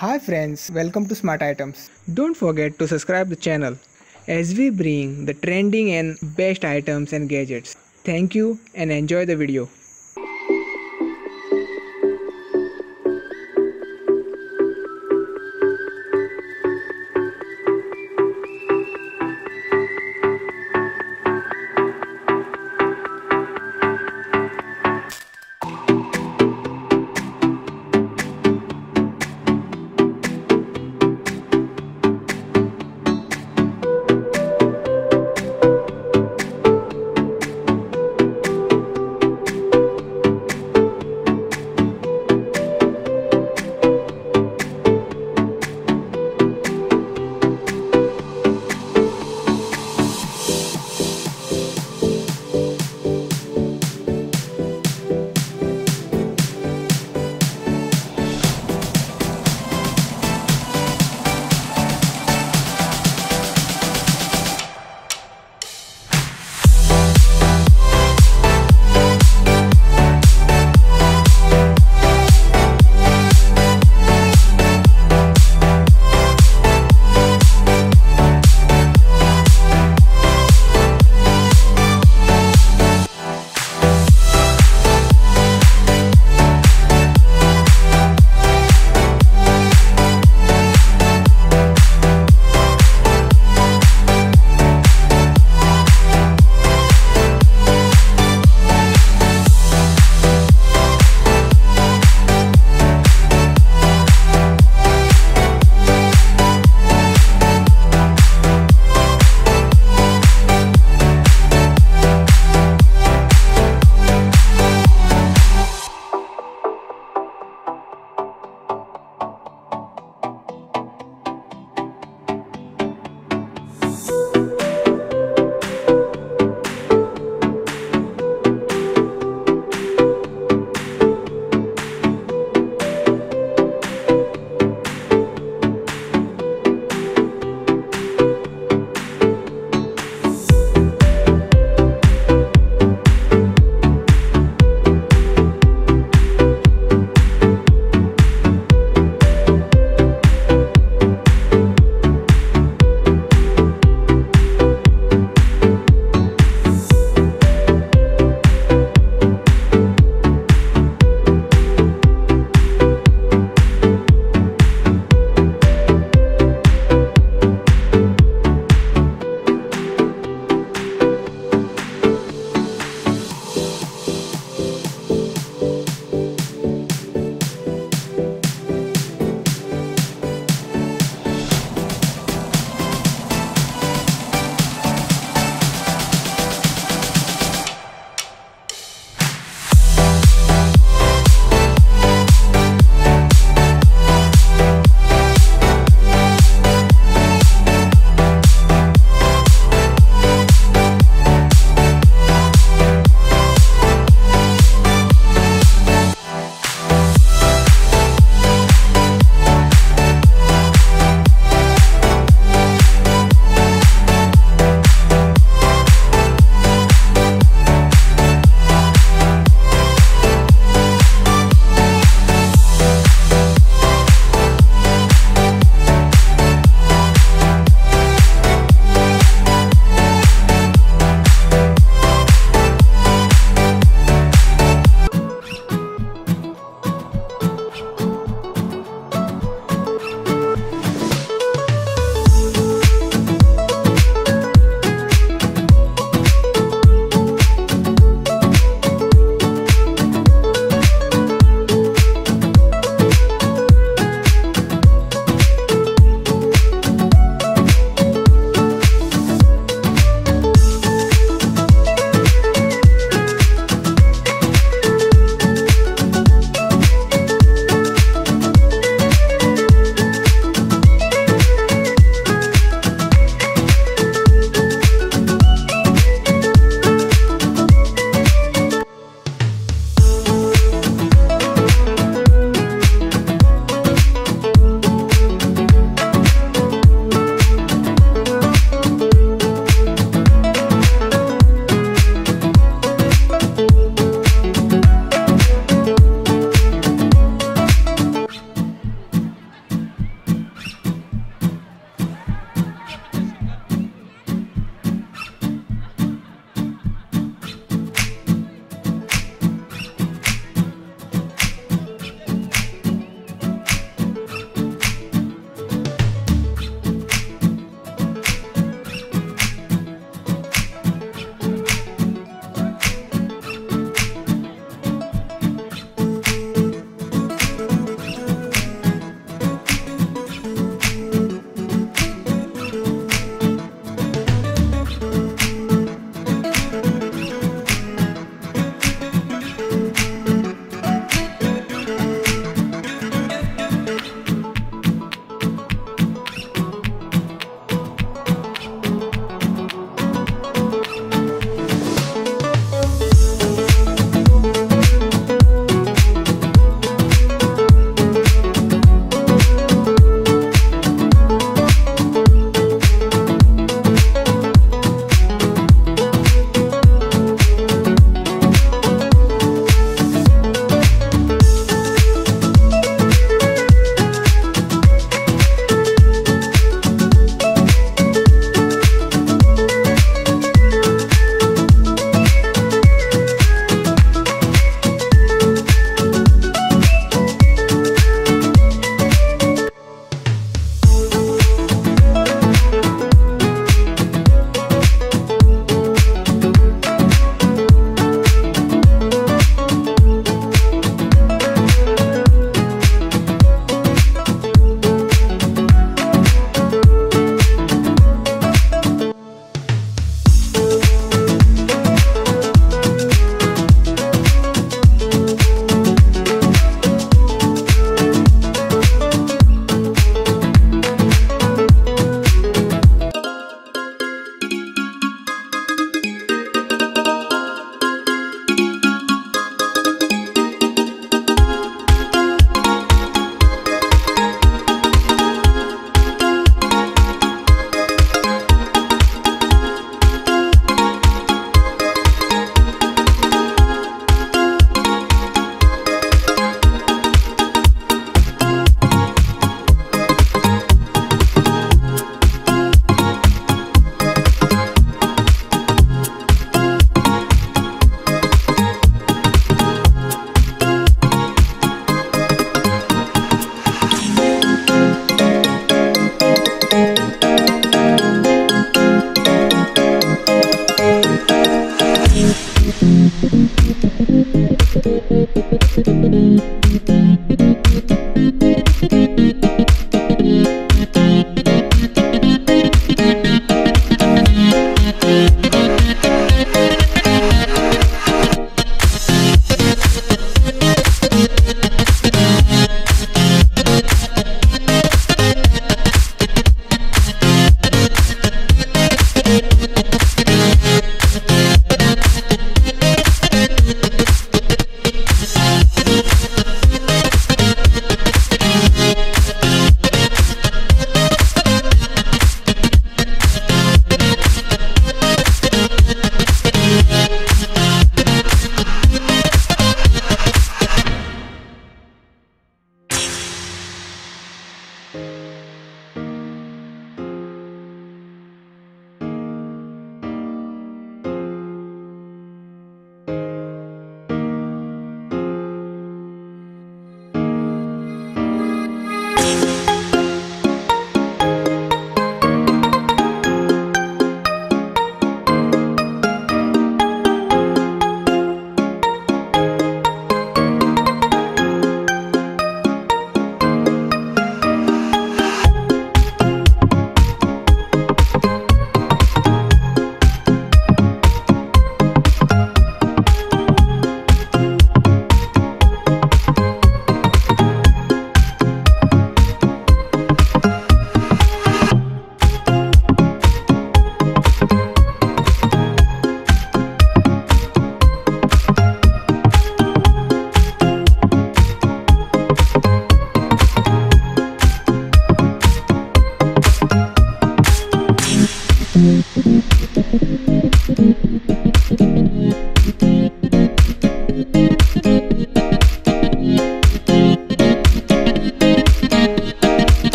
Hi friends, welcome to Smart Items. Don't forget to subscribe the channel as we bring the trending and best items and gadgets. Thank you and enjoy the video.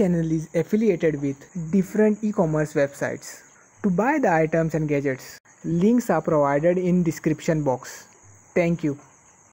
Channel is affiliated with different e-commerce websites. To buy the items and gadgets, links are provided in description box. Thank you.